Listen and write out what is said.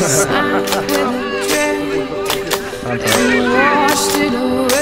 Washed it away.